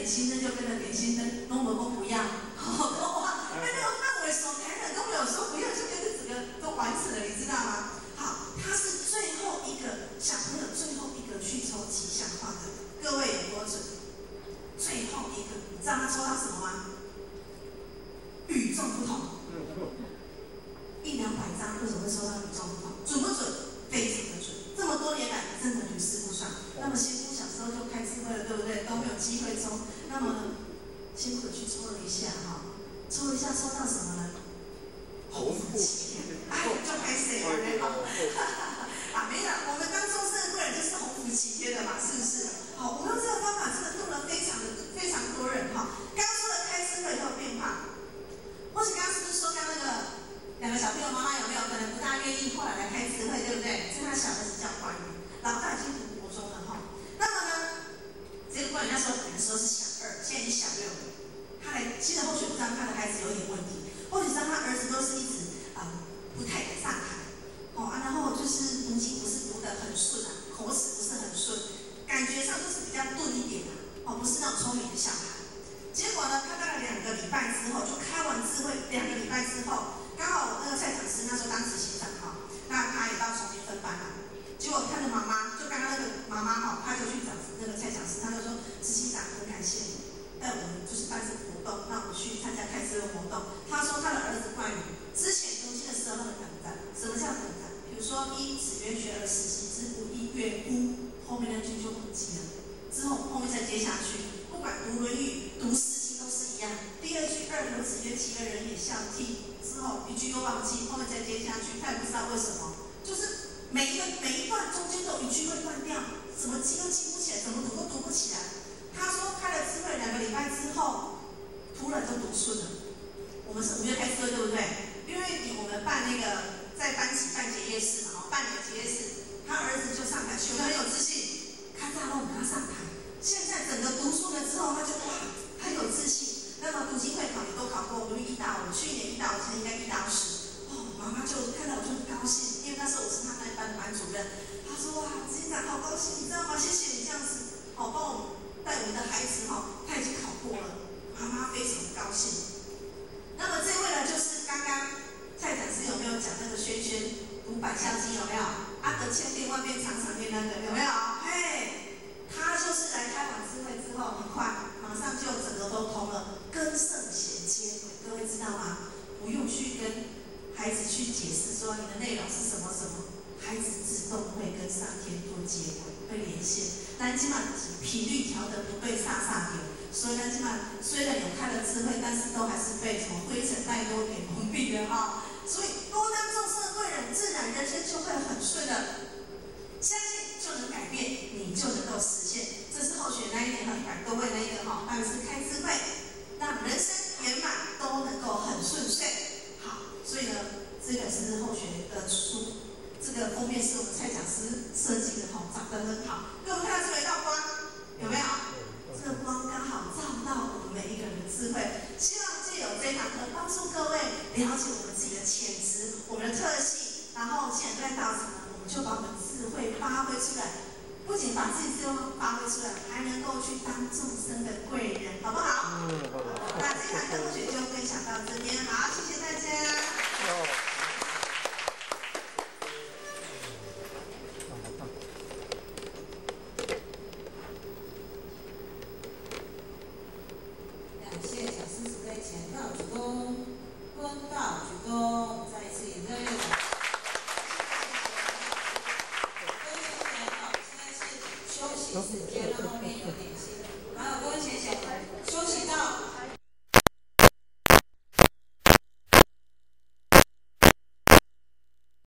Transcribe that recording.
点心灯就跟着点心灯，弄个波不要。因为那个范围所感染都没有说不要，就跟得整个都完整了，你知道吗？好，他是最后一个小朋友最后一个去抽吉祥话的。各位有多准？最后一个，你知道他抽到什么吗？与众不同。一两百张，为什么会抽到与众不同？准不准？非常的准。这么多年来，真的屡试不爽。那么先锋小时候就开始。对不对？都没有机会抽。那么辛苦的去抽了一下哈，抽了一下抽到什么呢？红福气天，哎，就开始了，没有？啊，没有，我们当中生的贵人就是鸿福齐天的嘛，是不是？好，我们用这个方法真的动了非常的非常多人哈。刚说的开智慧都有变化，或许刚刚是不是说刚那个两个小朋友妈妈有没有可能不大愿意过来来开智慧，对不对？是他小儿子叫冠宇，老大已经读国中了哈。那么呢，这个冠宇那时候可能说是小二，现在已经小六了。他来，其实或许不知道他的孩子有点问题，或许知道他儿子都是一直啊、不太敢上台，哦啊，然后就是读经不是读得很顺啊，口齿不是很顺，感觉上就是比较钝一点啊，哦，不是那种聪明的小孩。结果呢，他大概两个礼拜之后就开完智慧，两个礼拜之后，刚好我那个蔡讲师那时候当执行长哈，那他也到重新分班了。结果看着妈妈，就刚刚那个妈妈哈，他就去找那个蔡讲师，他就说执行长很感谢你。带我们就是办这个活动，让我们去参加开这个活动。他说他的儿子关于之前读经的时候很等待，什么叫等待？比如说一子曰学而时习之，不亦乐乎？后面那句就忘记了，之后后面再接下去，不管读《论语》、读《诗》。第二句二头子曰其乐人也孝悌，之后一句又忘记，后面再接下去，他也不知道为什么，就是每一个每一段中间都有一句会断掉，怎么记都记不起来，怎么读都读不起来。他说开了智慧两个礼拜之后，突然就读顺了。我们是五月开智慧，对不对？六月底我们办那个在班级办结业式嘛，哦，办年结业式，他儿子就上台，学得很有自信，看大陆他上台。现在整个读书了之后，他就哇很有自信。那么读经会考也都考过，我去年一到五，今年应该一到十。哦，妈妈就看到我就很高兴，因为那时候我是他那班的班主任。他说哇，执行长好高兴，你知道吗？谢谢你这样子，好帮我们。带我们的孩子哈，他已经考过了，妈妈非常高兴。那么这位呢，就是刚刚蔡讲师有没有讲那个轩轩读百孝经有没有？阿德千遍万遍常常念那个有没有？嘿，他就是来开完智慧之后，很快马上就整个都通了，跟圣贤接轨。各位知道吗？不用去跟孩子去解释你的内容是什么什么。孩子自动会跟上天做接轨，会连线。但起码频率调的不对，上上流。所以呢，起码虽然有他的智慧，但是都还是被什么灰尘带多给蒙蔽了哈。所以多当众生的贵人，自然人生就会很顺的。相信就能改变，你就能够实现。这是后学那一年很感各位那一个哈，当然是开智慧，让人生圆满都能够很顺遂。好，所以呢，这个是后学的书。这个封面是我们蔡讲师设计的吼，长得很好。各位看到这么一道光，有没有？这个光刚好照到我们每一个人的智慧。希望借由这堂课，帮助各位了解我们自己的潜质、我们的特性。然后既然在到什么，我们就把我们智慧发挥出来，不仅把自己智慧发挥出来，还能够去当众生的贵人，好不好？嗯，好的。那这堂课同学就分享到这边，好，谢谢